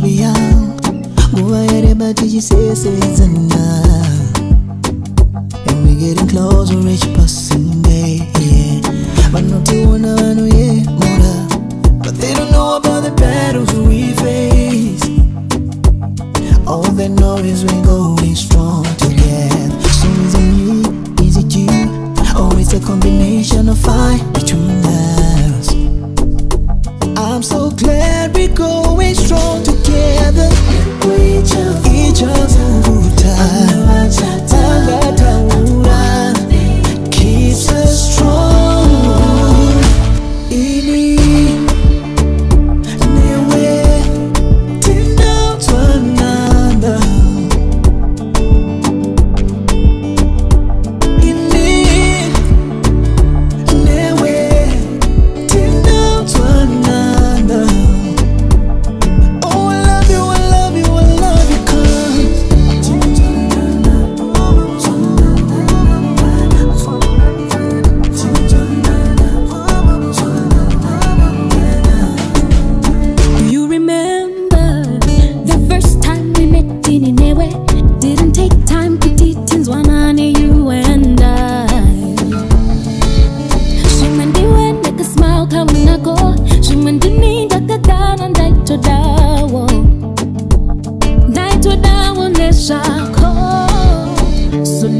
obuya nguva yareba tichisesedzana and we're getting closer each passing day yeah. vanotiona vanoyemura but they don't know about the battles we face. All they know is we're going strong together. So is it me is it you? Or is it a combination of fight between us? I'm so glad we're going strong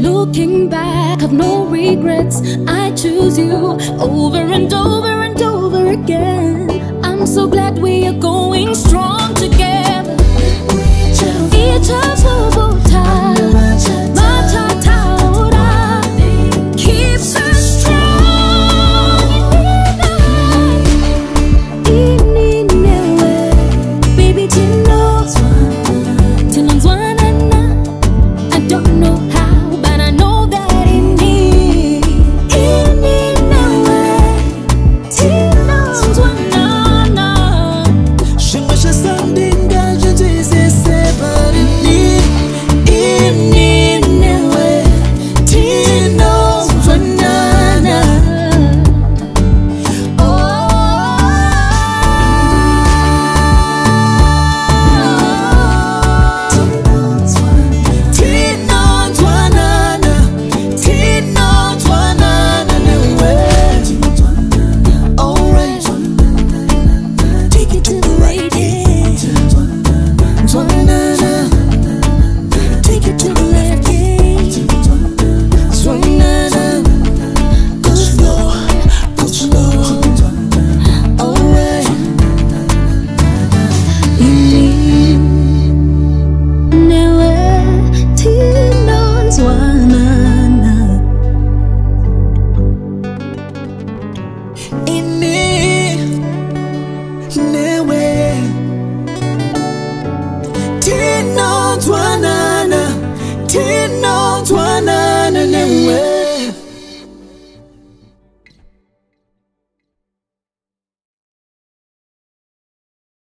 looking back, I've no regrets. I choose you over and over and over again. I'm so glad we Take it to the left.